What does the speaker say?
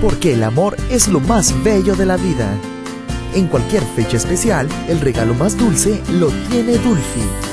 porque el amor es lo más bello de la vida. En cualquier fecha especial, el regalo más dulce lo tiene Dulfi.